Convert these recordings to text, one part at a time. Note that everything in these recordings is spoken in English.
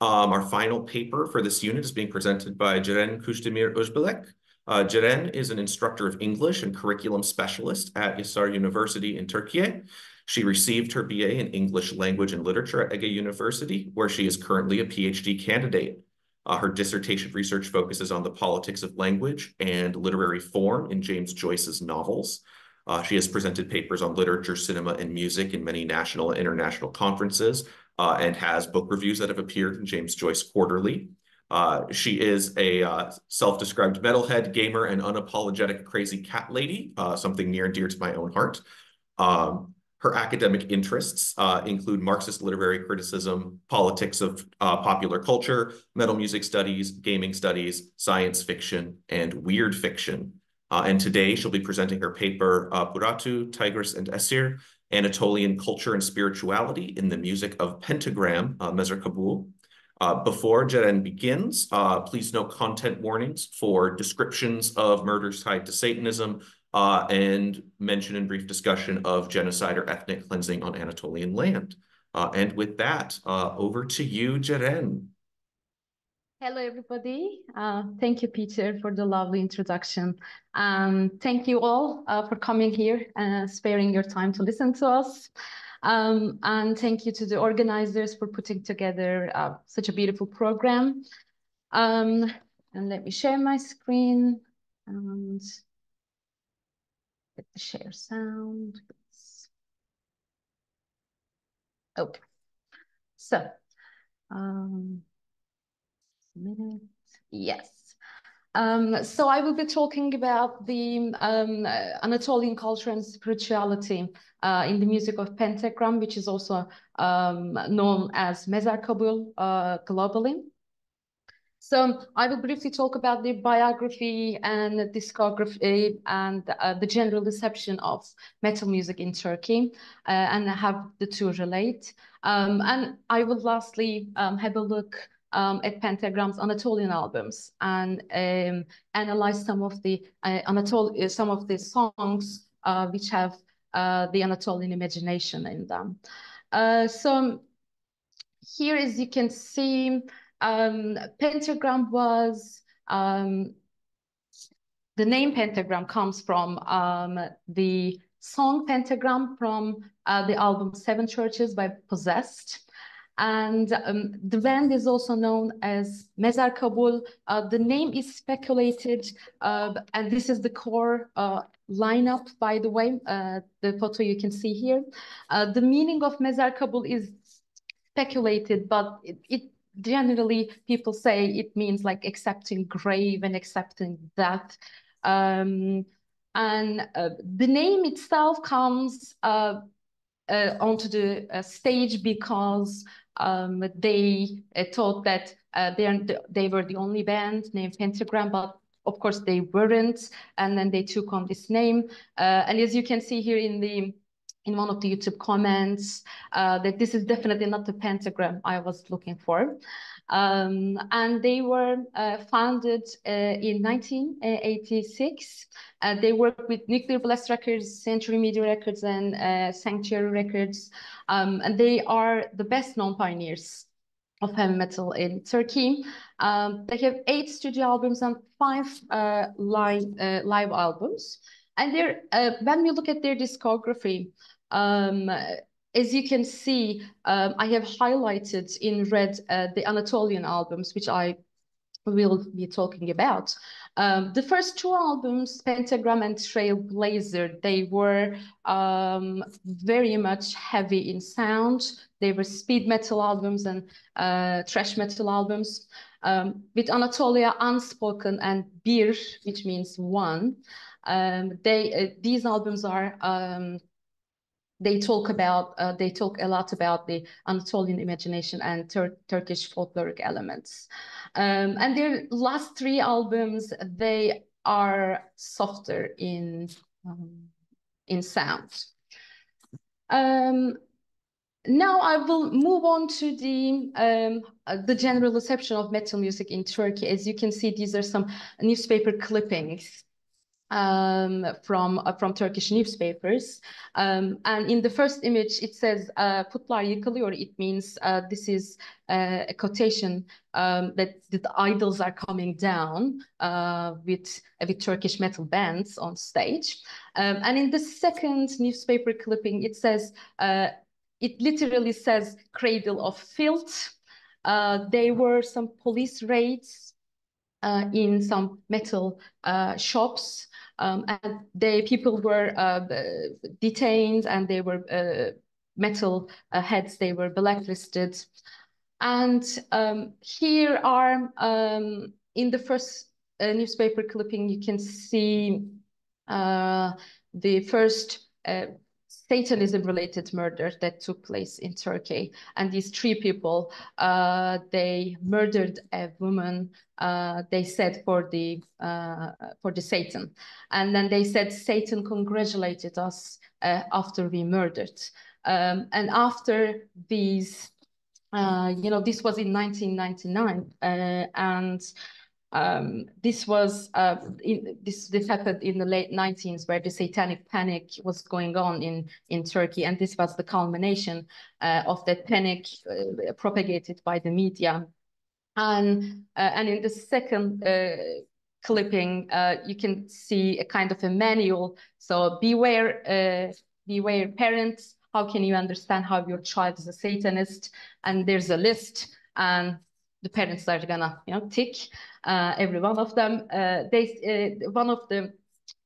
Um, our final paper for this unit is being presented by Ceren Kuşdemir Özbilek. Uh, Ceren is an instructor of English and curriculum specialist at Yaşar University in Turkey. She received her BA in English Language and Literature at Ege University, where she is currently a PhD candidate. Uh, her dissertation research focuses on the politics of language and literary form in James Joyce's novels. Uh, she has presented papers on literature, cinema, and music in many national and international conferences, uh, and has book reviews that have appeared in James Joyce Quarterly. Uh, she is a uh, self-described metalhead, gamer, and unapologetic crazy cat lady, uh, something near and dear to my own heart. Um, her academic interests uh, include Marxist literary criticism, politics of uh, popular culture, metal music studies, gaming studies, science fiction, and weird fiction. And today she'll be presenting her paper, Puratu, Tigris, and Esir, Anatolian Culture and Spirituality in the Music of Pentagram, uh, Mezarkabul. Uh, before Ceren begins, uh, please note content warnings for descriptions of murders tied to Satanism uh, and mention and brief discussion of genocide or ethnic cleansing on Anatolian land. Uh, and with that, uh, over to you, Ceren. Hello, everybody. Uh, thank you, Peter, for the lovely introduction. Um, thank you all uh, for coming here and sparing your time to listen to us. Um, and thank you to the organizers for putting together uh, such a beautiful program. Um, and let me share my screen and share sound. Okay, so um, Yes. Um, so I will be talking about the um, Anatolian culture and spirituality uh, in the music of pentagram, which is also um, known as Mezarkabul uh, globally. So I will briefly talk about the biography and the discography and uh, the general reception of metal music in Turkey uh, and have the two relate. Um, and I will lastly um, have a look um, at Pentagram's Anatolian albums and um, analyze some of the uh, Anatol uh, some of the songs uh, which have uh, the Anatolian imagination in them. Uh, so here, as you can see, um, Pentagram was um, the name Pentagram comes from um, the song Pentagram from uh, the album Seven Churches by Possessed. And um, the band is also known as Mezarkabul. Uh, the name is speculated, uh, and this is the core uh, lineup, by the way, uh, the photo you can see here. Uh, the meaning of Mezarkabul is speculated, but it, it generally people say it means like accepting grave and accepting death. Um, and uh, the name itself comes uh, onto the uh, stage because um, they uh, thought that uh, they, they were the only band named Pentagram, but of course they weren't. And then they took on this name. Uh, and as you can see here in the in one of the YouTube comments, uh, that this is definitely not the pentagram I was looking for. Um, and they were uh, founded uh, in 1986. Uh, they work with Nuclear Blast Records, Century Media Records, and uh, Sanctuary Records. Um, and they are the best known pioneers of heavy metal in Turkey. Um, they have eight studio albums and five uh, live, uh, live albums. And they're, when we look at their discography, um, as you can see, um, I have highlighted in red uh, the Anatolian albums, which I will be talking about. Um, the first two albums, Pentagram and Trailblazer, they were um, very much heavy in sound. They were speed metal albums and uh, thrash metal albums. Um, with Anatolia Unspoken and Bir, which means one, um, they uh, these albums are um, they talk about uh, they talk a lot about the Anatolian imagination and Tur Turkish folkloric elements. Um, and their last three albums they are softer in um, in sound. Um, now I will move on to the um, uh, the general reception of metal music in Turkey. As you can see, these are some newspaper clippings um, from uh, from Turkish newspapers. Um, and in the first image, it says uh, "Putlar yıkılıyor." It means uh, this is uh, a quotation um, that, that the idols are coming down uh, with with Turkish metal bands on stage. Um, and in the second newspaper clipping, it says uh, it literally says "cradle of filth." there were some police raids in some metal shops um, and they people were uh, detained and they were uh, metal uh, heads, they were blacklisted. And um, here are, um, in the first uh, newspaper clipping, you can see uh, the first uh, Satanism related murder that took place in Turkey. And these three people, uh, they murdered a woman, uh, they said for the, uh, for the Satan. And then they said Satan congratulated us uh, after we murdered. Um, and after these, uh, you know, this was in 1999. Uh, and um, this was uh, in, this this happened in the late 19s, where the satanic panic was going on in in Turkey, and this was the culmination uh, of that panic uh, propagated by the media. And uh, and in the second uh, clipping, uh, you can see a kind of a manual. So beware, beware, parents. How can you understand how your child is a Satanist? And there's a list, and the parents are gonna you know tick uh, every one of them. Uh, they uh, one of the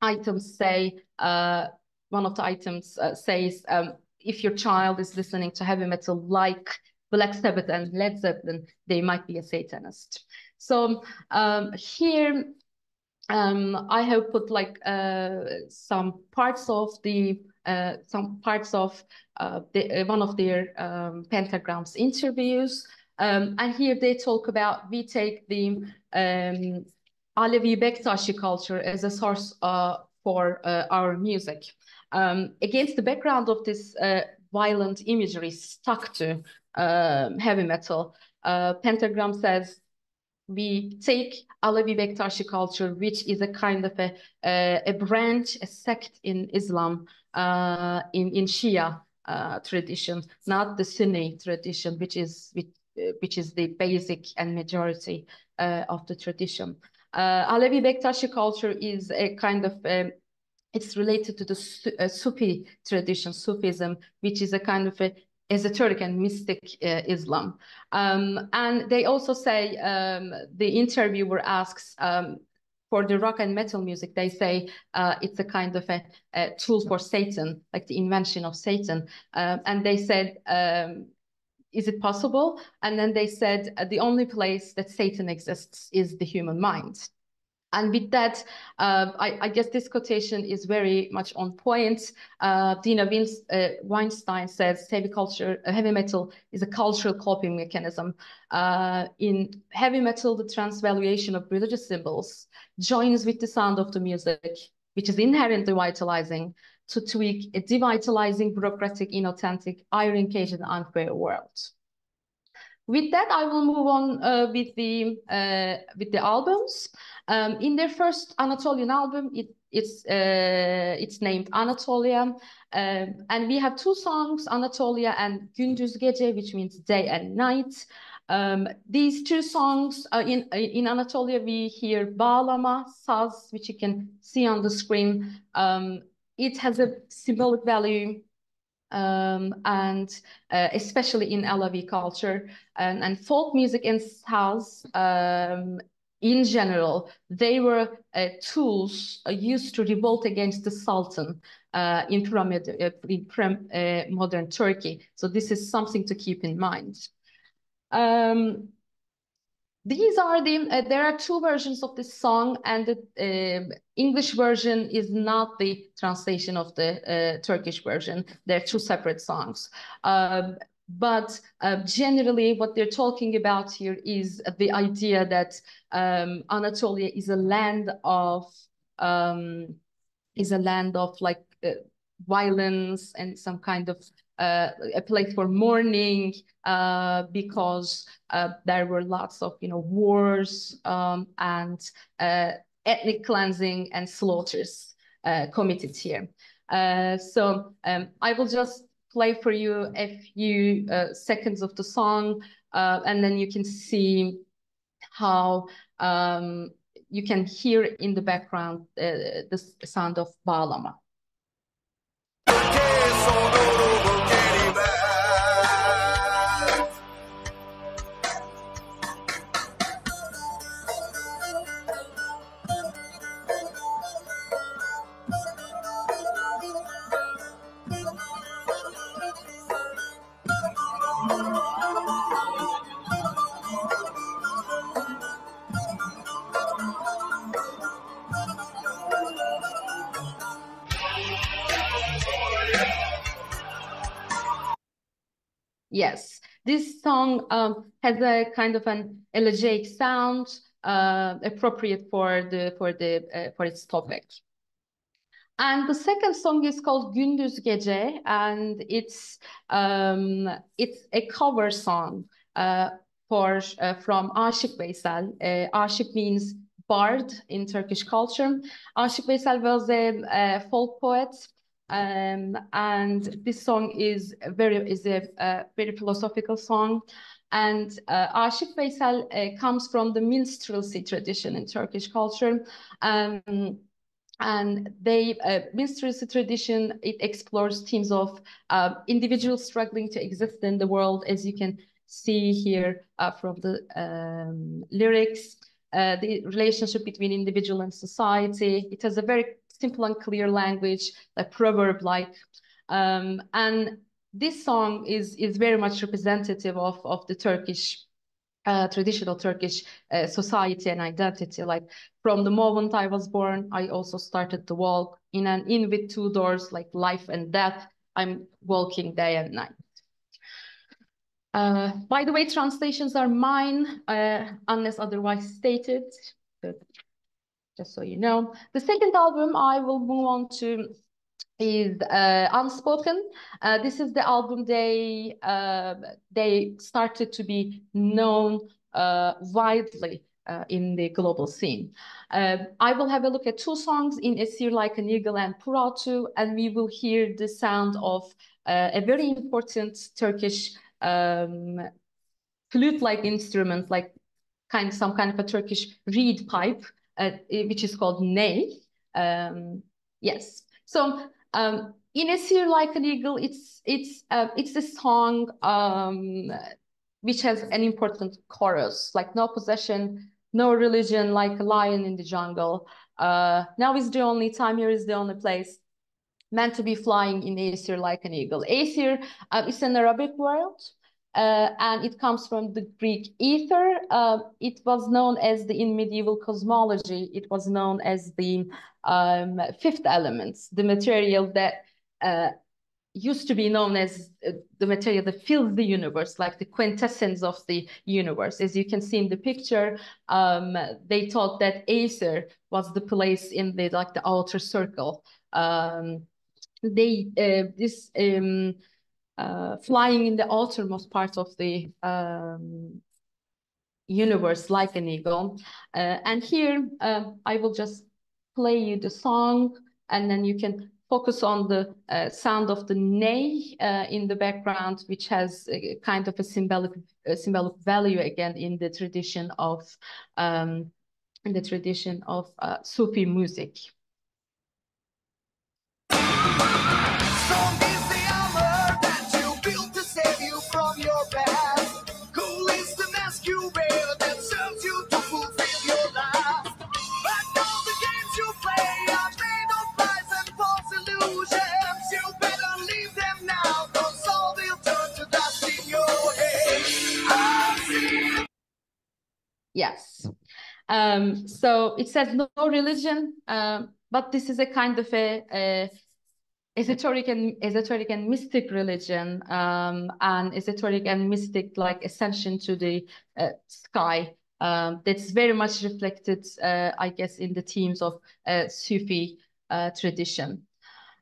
items say one of the items says um, if your child is listening to heavy metal like Black Sabbath and Led Zeppelin, they might be a Satanist. So um, here um, I have put like uh, some parts of the uh, some parts of uh, the, one of their um, pentagrams interviews. Um, and here they talk about, we take the um, Alevi Bektashi culture as a source uh, for uh, our music. Um, against the background of this uh, violent imagery stuck to um, heavy metal, uh, Pentagram says, we take Alevi Bektashi culture, which is a kind of a, a branch, a sect in Islam, uh, in, in Shia uh, tradition, not the Sunni tradition, which is which uh, which is the basic and majority uh, of the tradition. Uh, Alevi Bektashi culture is a kind of um, it's related to the uh, Sufi tradition, Sufism, which is a kind of a esoteric and mystic uh, Islam. Um, and they also say, um, the interviewer asks, um, for the rock and metal music, they say uh, it's a kind of a, a, tool for Satan, like the invention of Satan. Uh, and they said um, is it possible? And then they said uh, the only place that Satan exists is the human mind. And with that, uh, I, I, guess this quotation is very much on point. Uh, Deena Vince, uh, Weinstein says heavy culture, uh, heavy metal is a cultural coping mechanism. Uh, in heavy metal, the transvaluation of religious symbols joins with the sound of the music, which is inherently vitalizing, to tweak a devitalizing, bureaucratic, inauthentic, iron-caged, and unfair world. With that, I will move on uh, with the uh, with the albums. Um, in their first Anatolian album, it, it's uh, it's named Anatolia, um, and we have two songs, Anatolia and Gündüz Gece, which means day and night. Um, these two songs in in Anatolia, we hear Bağlama, Saz, which you can see on the screen, um, it has a symbolic value um, and uh, especially in Alawi culture and, and folk music and saz um, in general, they were uh, tools uh, used to revolt against the Sultan uh, in, uh, uh, modern Turkey. So this is something to keep in mind. Um, these are the, uh, there are two versions of this song and the uh, English version is not the translation of the uh, Turkish version. They're two separate songs. Um, but uh, generally what they're talking about here is the idea that um, Anatolia is a land of, um, is a land of like uh, violence and some kind of a place for mourning uh, because uh, there were lots of you know wars um, and uh, ethnic cleansing and slaughters uh, committed here. Uh, so um, I will just play for you a few uh, seconds of the song, uh, and then you can see how um, you can hear in the background uh, the sound of bağlama. Yes, this song um, has a kind of an elegiac sound uh, appropriate for the for the uh, for its topic. And the second song is called Gündüz Gece, and it's um, it's a cover song uh, for uh, from Aşık Veysel. Uh, Aşık means bard in Turkish culture. Aşık Veysel was a, a folk poet um, and this song is very is a, very philosophical song. And uh, Aşık Veysel uh, comes from the minstrelsy tradition in Turkish culture. Um, and they uh, minstrelsy tradition it explores themes of uh, individuals struggling to exist in the world as you can see here uh, from the um, lyrics uh, the relationship between individual and society it has a very simple and clear language, like proverb-like. Um, and this song is is very much representative of of the Turkish uh, traditional Turkish uh, society and identity. Like from the moment I was born, I also started to walk in an inn with two doors, like life and death. I'm walking day and night. Uh, by the way, translations are mine, uh, unless otherwise stated just so you know. The second album I will move on to is uh, Unspoken. Uh, this is the album they uh, they started to be known uh, widely uh, in the global scene. Uh, I will have a look at two songs in Esir Like an Eagle and Puratu, and we will hear the sound of a very important Turkish um, flute-like instrument, like kind some kind of a Turkish reed pipe, uh, which is called Ney. Um, yes. So um, in Esir Like an Eagle, it's it's uh, it's a song um, which has an important chorus, like no possession, no religion, like a lion in the jungle. Uh, now is the only time, here is the only place meant to be flying in Esir like an eagle. Esir uh, is an Arabic word uh, and it comes from the Greek ether. Uh, it was known as the, in medieval cosmology, it was known as the um, fifth element, the material that uh, used to be known as uh, the material that fills the universe, like the quintessence of the universe. As you can see in the picture, um, they thought that Aether was the place in the like the outer circle. Um, they uh, this um, uh, flying in the outermost part of the um, universe like an eagle. Uh, and here uh, I will just play you the song and then you can focus on the uh, sound of the ney uh, in the background, which has a, kind of a symbolic, a symbolic value again in the tradition of um, in the tradition of uh, Sufi music. So it says no, religion, um, but this is a kind of a, a esoteric and esoteric and mystic religion, um, and esoteric and mystic like ascension to the uh, sky. Um, that's very much reflected, uh, I guess, in the themes of uh, Sufi uh, tradition.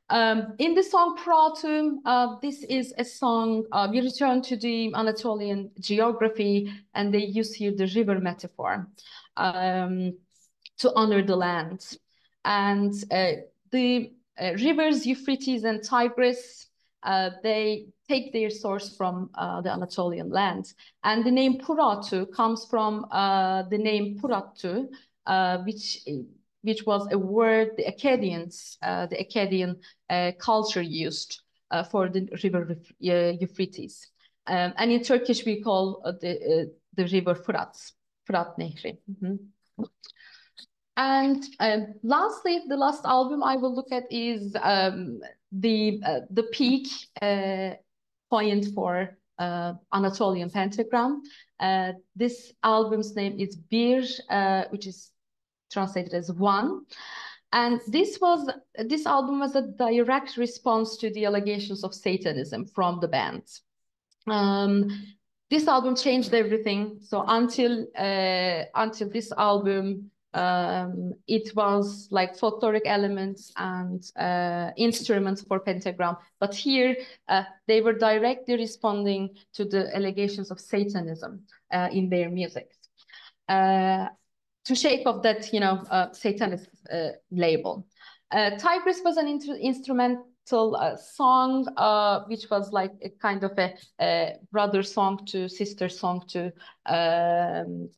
Um, in the song Puratu, uh, this is a song, uh, we return to the Anatolian geography and they use here the river metaphor. Um, to honor the land. And the rivers Euphrates and Tigris, they take their source from uh, the Anatolian land. And the name Puratu comes from uh, the name Puratu, uh, which which was a word the Akkadians, the Akkadian culture used for the river Euphrates. Um, and in Turkish, we call the, the river Fırat, Fırat Nehri. Mm -hmm. And um, lastly, the last album I will look at is um, the uh, the peak uh, point for uh, Anatolian pentagram. Uh, this album's name is Bir, uh, which is translated as one. And this was this album was a direct response to the allegations of Satanism from the band. Um, this album changed everything. So until uh, until this album, um, it was like folkloric elements and uh, instruments for pentagram. But here, uh, they were directly responding to the allegations of Satanism uh, in their music. Uh, to shake off that, you know, uh, Satanist uh, label. Tigris was an instrumental song, which was like a kind of a, a brother song to sister song to um,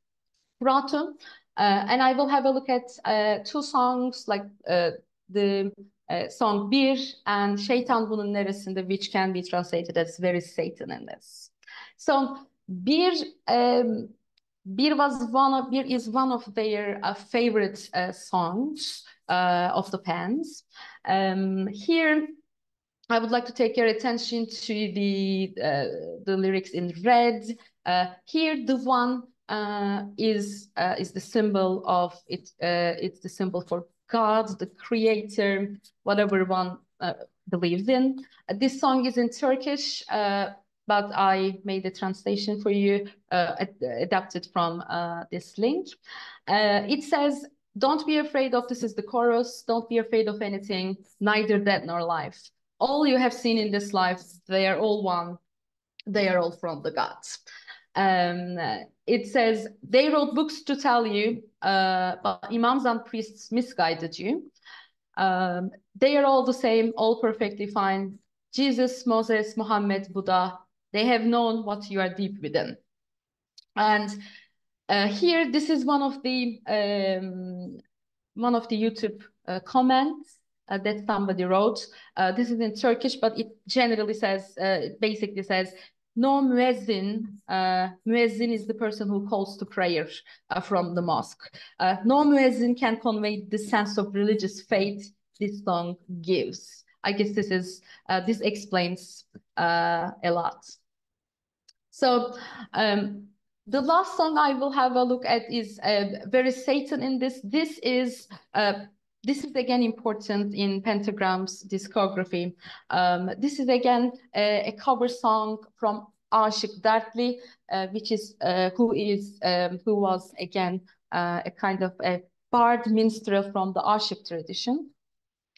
uh, and I will have a look at uh, two songs like uh, the uh, song Bir and Şeytan Bunun Neresinde which can be translated as very Satan in this. So Bir, um, Bir was one of, Bir is one of their uh, favorite uh, songs of the Pans. Um, here I would like to take your attention to the the lyrics in red. here the one uh, is uh, is the symbol of it. Uh, it's the symbol for God, the Creator, whatever one uh, believes in. Uh, this song is in Turkish, uh, but I made a translation for you, ad adapted from uh, this link. Uh, it says, "Don't be afraid of." This is the chorus. Don't be afraid of anything, neither death nor life. All you have seen in this life, they are all one. They are all from the gods. Um, it says they wrote books to tell you, uh, but imams and priests misguided you. Um, they are all the same, all perfectly fine. Jesus, Moses, Muhammad, Buddha, they have known what you are deep within. And uh, here, this is one of the um, one of the YouTube uh, comments uh, that somebody wrote. Uh, this is in Turkish, but it generally says, uh, it basically says, no muezzin, uh, muezzin is the person who calls to prayer uh, from the mosque. Uh, no muezzin can convey the sense of religious faith this song gives. I guess this is, uh, this explains uh, a lot. So um, the last song I will have a look at is uh, very Satan in this. This is this is again important in Pentagram's discography. Um, this is again a, a, cover song from Aşık Dertli, uh, which is uh, who is um, who was again uh, a kind of a bard minstrel from the Aşık tradition.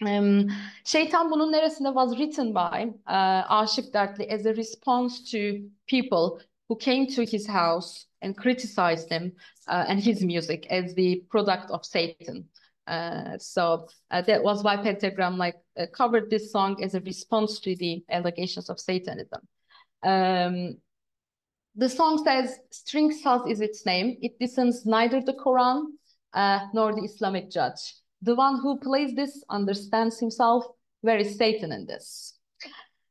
Um, Şeytan Bunun Neresinde was written by uh, Aşık Dertli as a response to people who came to his house and criticized him uh, and his music as the product of Satan. Uh, so uh, that was why Pentagram like uh, covered this song as a response to the allegations of Satanism. Um, the song says string saz is its name. It listens neither the Quran uh, nor the Islamic judge. The one who plays this understands himself. Where is Satan in this?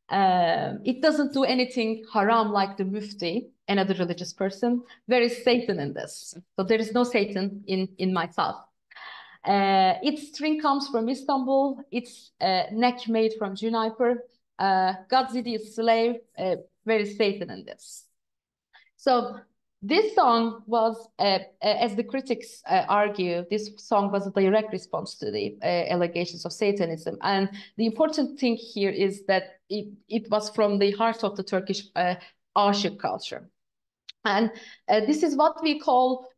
Um, it doesn't do anything haram like the mufti, another religious person. Where is Satan in this? So there is no Satan in, in myself. Uh, its string comes from Istanbul. Its uh, neck made from juniper. Uh, Godzidi is slave. Uh, is Satan in this? So this song was, uh, uh as the critics uh, argue, this song was a direct response to the uh, allegations of Satanism. And the important thing here is that it, it was from the heart of the Turkish uh, culture. And this is what we call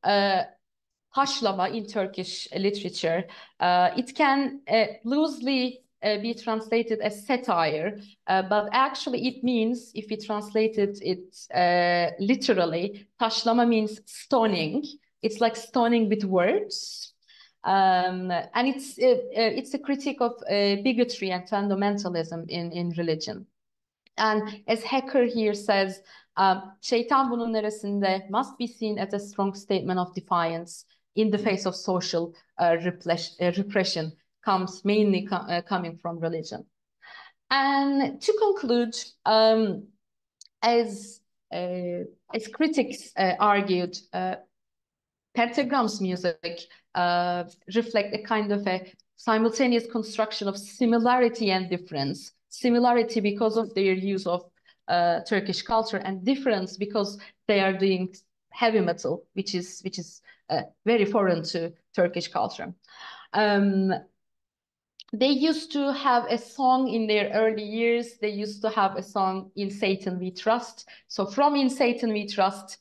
taşlama in Turkish literature. Uh, it can uh, loosely uh, be translated as satire, uh, but actually it means, if we translated it uh, literally, taşlama means stoning. It's like stoning with words. Um, and it's uh, it's a critique of bigotry and fundamentalism in in religion. And as Hecker here says, um, şeytan bunun neresinde must be seen as a strong statement of defiance in the face of social uh, repression comes mainly uh, coming from religion. And to conclude, um, as uh, as critics uh, argued, uh, Pentagram's music uh, reflect a kind of a simultaneous construction of similarity and difference. Similarity because of their use of uh, Turkish culture and difference because they are doing heavy metal, which is which is uh, very foreign to Turkish culture. Um, they used to have a song in their early years. They used to have a song in Satan We Trust. So from in Satan We Trust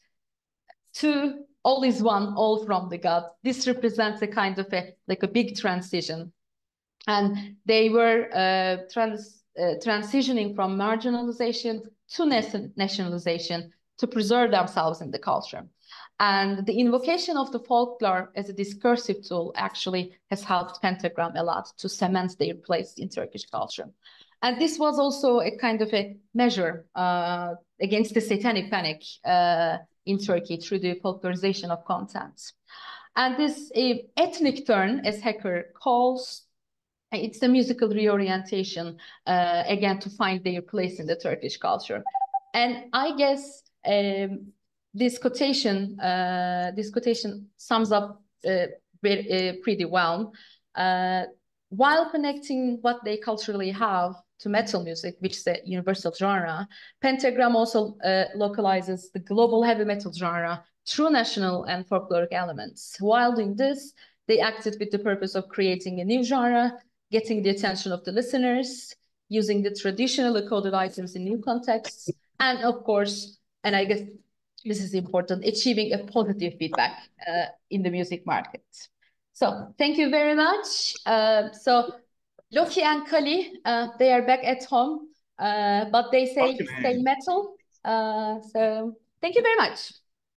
to all is one, all from the God. This represents a kind of a like a big transition. And they were uh, trans, uh, transitioning from marginalization to nationalization to preserve themselves in the culture. And the invocation of the folklore as a discursive tool actually has helped Pentagram a lot to cement their place in Turkish culture. And this was also a kind of a measure uh, against the satanic panic uh, in Turkey through the folklorization of content. And this uh, ethnic turn, as Hecker calls, it's a musical reorientation, uh, again, to find their place in the Turkish culture. And I guess um, this quotation, uh, this quotation sums up uh, uh, pretty well. Uh, while connecting what they culturally have to metal music, which is a universal genre, Pentagram also localizes the global heavy metal genre through national and folkloric elements. While doing this, they acted with the purpose of creating a new genre, getting the attention of the listeners, using the traditionally coded items in new contexts, and of course, and I guess this is important, achieving a positive feedback uh, in the music market. So thank you very much. Uh, so Loki and Kali, uh, they are back at home, uh, but they say stay metal. Uh, so thank you very much.